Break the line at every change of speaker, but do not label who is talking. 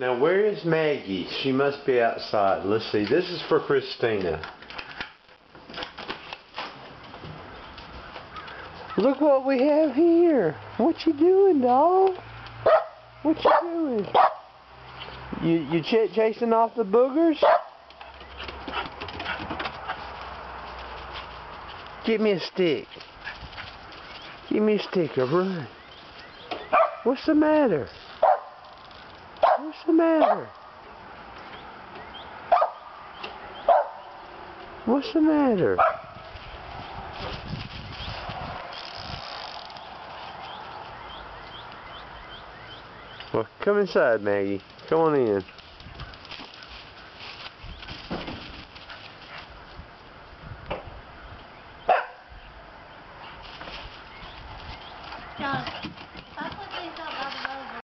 Now where is Maggie? She must be outside. Let's see. This is for Christina. Look what we have here. What you doing, dog? What you doing? You you ch chasing off the boogers? Give me a stick. Give me a stick or run. What's the matter? What's the matter? What's the matter? Well, come inside, Maggie. Come on in. Dog.